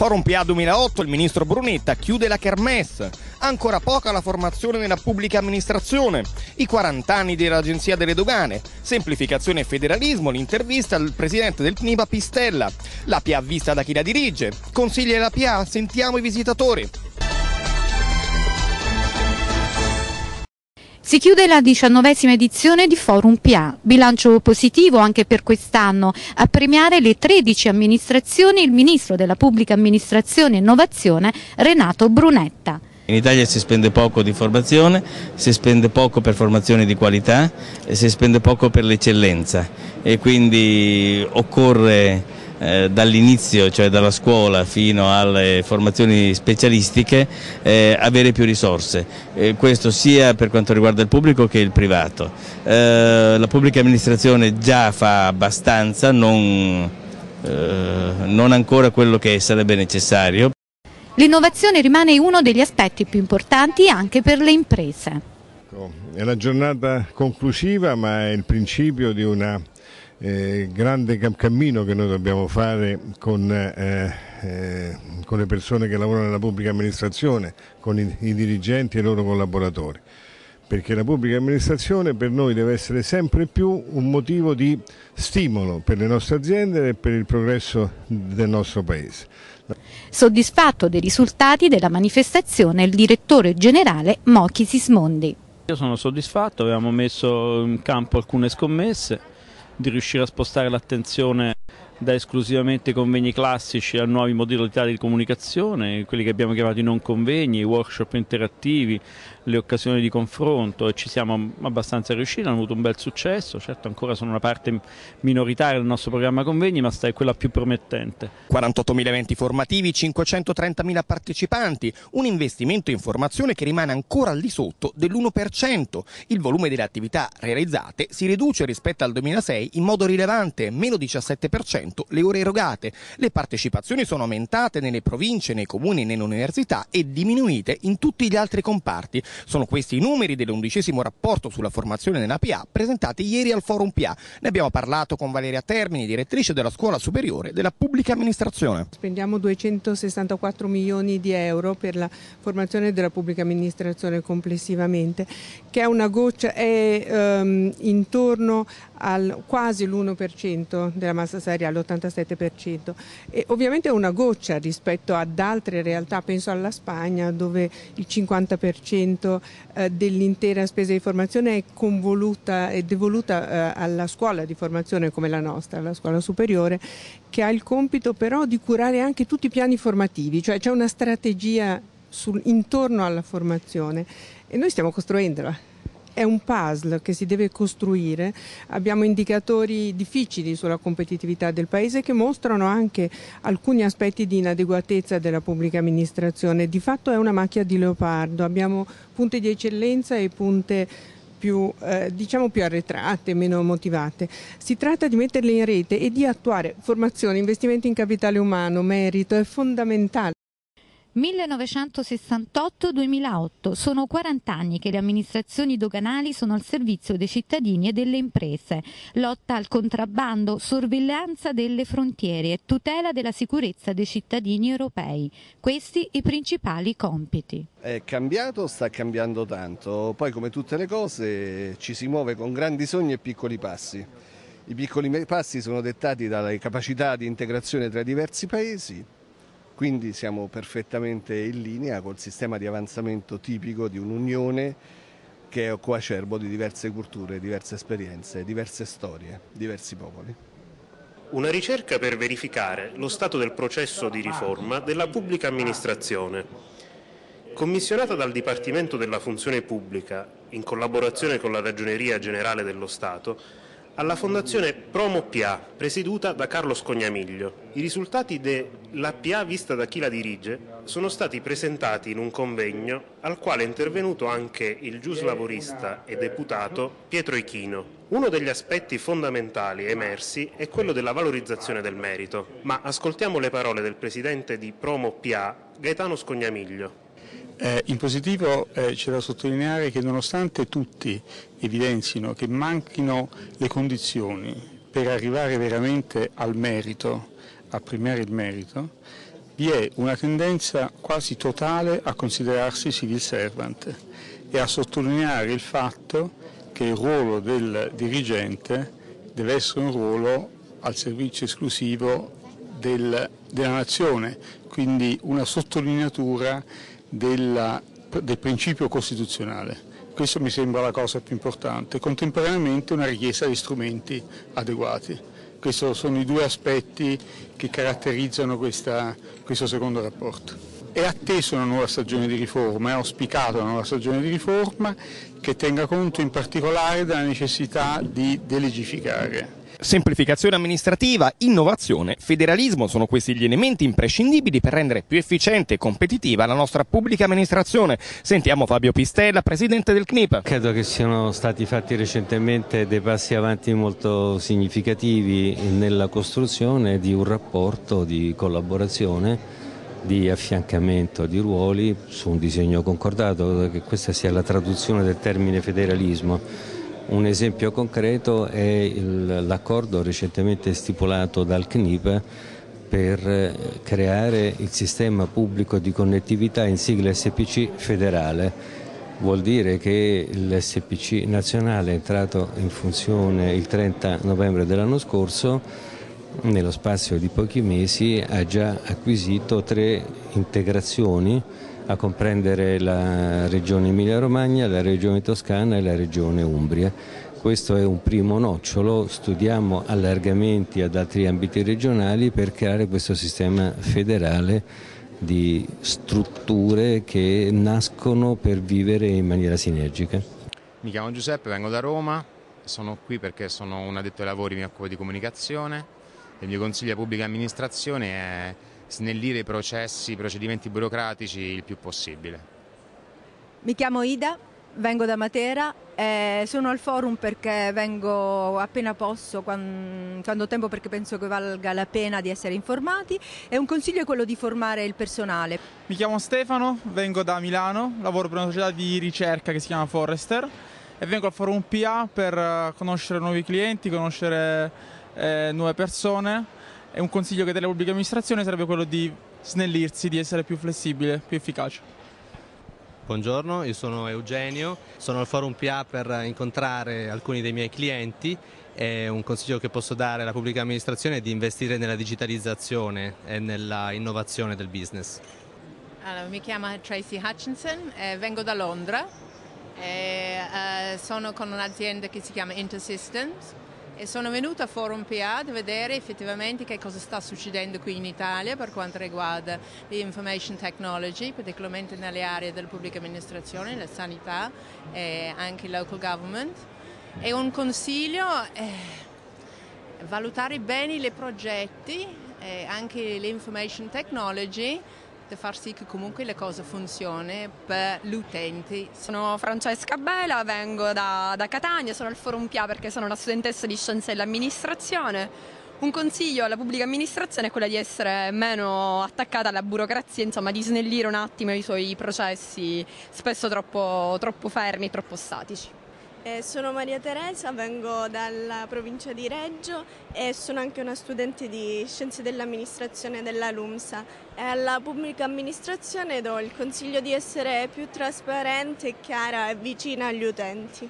Forum PA 2008, il ministro Brunetta chiude la kermesse. Ancora poca la formazione nella pubblica amministrazione. I 40 anni dell'Agenzia delle Dogane. Semplificazione e federalismo, l'intervista al presidente del CNIPA Pistella. La PA vista da chi la dirige. Consigli della PA, sentiamo i visitatori. Si chiude la diciannovesima edizione di Forum PA, bilancio positivo anche per quest'anno, a premiare le 13 amministrazioni il Ministro della Pubblica Amministrazione e Innovazione Renato Brunetta. In Italia si spende poco di formazione, si spende poco per formazione di qualità e si spende poco per l'eccellenza. E quindi occorre eh, dall'inizio, cioè dalla scuola fino alle formazioni specialistiche, eh, avere più risorse. Eh, questo sia per quanto riguarda il pubblico che il privato. Eh, la pubblica amministrazione già fa abbastanza, non, eh, non ancora quello che sarebbe necessario. L'innovazione rimane uno degli aspetti più importanti anche per le imprese. Ecco, è la giornata conclusiva ma è il principio di una eh, grande cammino che noi dobbiamo fare con, eh, eh, con, le persone che lavorano nella pubblica amministrazione, con i, i dirigenti e i loro collaboratori perché la pubblica amministrazione per noi deve essere sempre più un motivo di stimolo per le nostre aziende e per il progresso del nostro Paese. Soddisfatto dei risultati della manifestazione il direttore generale Mochi Sismondi. Io sono soddisfatto, avevamo messo in campo alcune scommesse, di riuscire a spostare l'attenzione da esclusivamente convegni classici a nuove modalità di comunicazione, quelli che abbiamo chiamato i non convegni, i workshop interattivi, le occasioni di confronto e ci siamo abbastanza riusciti, hanno avuto un bel successo, certo ancora sono una parte minoritaria del nostro programma convegni ma è quella più promettente. 48.000 eventi formativi, 530.000 partecipanti, un investimento in formazione che rimane ancora al di sotto dell'1%, il volume delle attività realizzate si riduce rispetto al 2006 in modo rilevante, meno 17% le ore erogate, le partecipazioni sono aumentate nelle province, nei comuni nelle università e diminuite in tutti gli altri comparti, sono questi i numeri dell'undicesimo rapporto sulla formazione nella PA presentati ieri al Forum PA. Ne abbiamo parlato con Valeria Termini, direttrice della Scuola Superiore della Pubblica Amministrazione. Spendiamo 264 milioni di euro per la formazione della pubblica amministrazione complessivamente, che è una goccia, è um, intorno al quasi l'1% della massa salariale, all'87%. E ovviamente è una goccia rispetto ad altre realtà, penso alla Spagna dove il 50% eh, dell'intera spesa di formazione è convoluta e devoluta eh, alla scuola di formazione come la nostra, la scuola superiore, che ha il compito però di curare anche tutti i piani formativi, cioè c'è una strategia sul, intorno alla formazione. E noi stiamo costruendola è un puzzle che si deve costruire, abbiamo indicatori difficili sulla competitività del Paese che mostrano anche alcuni aspetti di inadeguatezza della pubblica amministrazione, di fatto è una macchia di leopardo, abbiamo punte di eccellenza e punte più, eh, diciamo più arretrate, meno motivate. Si tratta di metterle in rete e di attuare formazione, investimento in capitale umano, merito, è fondamentale. 1968-2008 sono 40 anni che le amministrazioni doganali sono al servizio dei cittadini e delle imprese. Lotta al contrabbando, sorveglianza delle frontiere e tutela della sicurezza dei cittadini europei. Questi i principali compiti. È cambiato, sta cambiando tanto. Poi come tutte le cose ci si muove con grandi sogni e piccoli passi. I piccoli passi sono dettati dalle capacità di integrazione tra diversi paesi quindi siamo perfettamente in linea col sistema di avanzamento tipico di un'unione che è coacerbo di diverse culture, diverse esperienze, diverse storie, diversi popoli. Una ricerca per verificare lo stato del processo di riforma della pubblica amministrazione. Commissionata dal Dipartimento della Funzione Pubblica, in collaborazione con la Ragioneria Generale dello Stato, alla Fondazione Promo PA, presieduta da Carlo Scognamiglio. I risultati della PA vista da chi la dirige sono stati presentati in un convegno al quale è intervenuto anche il giuslavorista e deputato Pietro Ichino. Uno degli aspetti fondamentali emersi è quello della valorizzazione del merito, ma ascoltiamo le parole del presidente di Promo PA, Gaetano Scognamiglio. Eh, in positivo eh, c'è da sottolineare che nonostante tutti evidenzino che manchino le condizioni per arrivare veramente al merito, a premiare il merito, vi è una tendenza quasi totale a considerarsi civil servant e a sottolineare il fatto che il ruolo del dirigente deve essere un ruolo al servizio esclusivo del, della nazione, quindi una sottolineatura della, del principio costituzionale. Questo mi sembra la cosa più importante. Contemporaneamente una richiesta di strumenti adeguati. Questi sono i due aspetti che caratterizzano questa, questo secondo rapporto. È attesa una nuova stagione di riforma, è auspicata una nuova stagione di riforma che tenga conto in particolare della necessità di delegificare Semplificazione amministrativa, innovazione, federalismo sono questi gli elementi imprescindibili per rendere più efficiente e competitiva la nostra pubblica amministrazione. Sentiamo Fabio Pistella, presidente del CNIP. Credo che siano stati fatti recentemente dei passi avanti molto significativi nella costruzione di un rapporto di collaborazione di affiancamento di ruoli su un disegno concordato, che questa sia la traduzione del termine federalismo un esempio concreto è l'accordo recentemente stipulato dal CNIP per eh, creare il sistema pubblico di connettività in sigla SPC federale. Vuol dire che l'SPC nazionale è entrato in funzione il 30 novembre dell'anno scorso, nello spazio di pochi mesi ha già acquisito tre integrazioni a comprendere la regione Emilia-Romagna, la regione Toscana e la regione Umbria. Questo è un primo nocciolo, studiamo allargamenti ad altri ambiti regionali per creare questo sistema federale di strutture che nascono per vivere in maniera sinergica. Mi chiamo Giuseppe, vengo da Roma, sono qui perché sono un addetto ai lavori, mi occupo di comunicazione, il mio consiglio a pubblica amministrazione è snellire i processi, i procedimenti burocratici il più possibile. Mi chiamo Ida, vengo da Matera e sono al forum perché vengo appena posso, quando, quando ho tempo perché penso che valga la pena di essere informati e un consiglio è quello di formare il personale. Mi chiamo Stefano, vengo da Milano, lavoro per una società di ricerca che si chiama Forrester e vengo al forum PA per eh, conoscere nuovi clienti, conoscere eh, nuove persone. E un consiglio che dà la pubblica amministrazione sarebbe quello di snellirsi, di essere più flessibile, più efficace. Buongiorno, io sono Eugenio, sono al Forum PA per incontrare alcuni dei miei clienti. E un consiglio che posso dare alla pubblica amministrazione è di investire nella digitalizzazione e nella innovazione del business. Allora, mi chiamo Tracy Hutchinson, eh, vengo da Londra, e, eh, sono con un'azienda che si chiama Intersystems e sono venuta a Forum PA a vedere effettivamente che cosa sta succedendo qui in Italia per quanto riguarda l'information technology, particolarmente nelle aree della pubblica amministrazione, la sanità e anche il local government. E un consiglio è valutare bene i progetti, e anche l'information technology, per far sì che comunque le cose funzionino per l'utente. Sono Francesca Bela, vengo da, da Catania, sono al Forum PIA perché sono una studentessa di scienze dell'amministrazione. Un consiglio alla pubblica amministrazione è quello di essere meno attaccata alla burocrazia, insomma di snellire un attimo i suoi processi spesso troppo, troppo fermi, troppo statici. Eh, sono Maria Teresa, vengo dalla provincia di Reggio e sono anche una studente di Scienze dell'Amministrazione della LUMSA alla pubblica amministrazione do il consiglio di essere più trasparente, chiara e vicina agli utenti.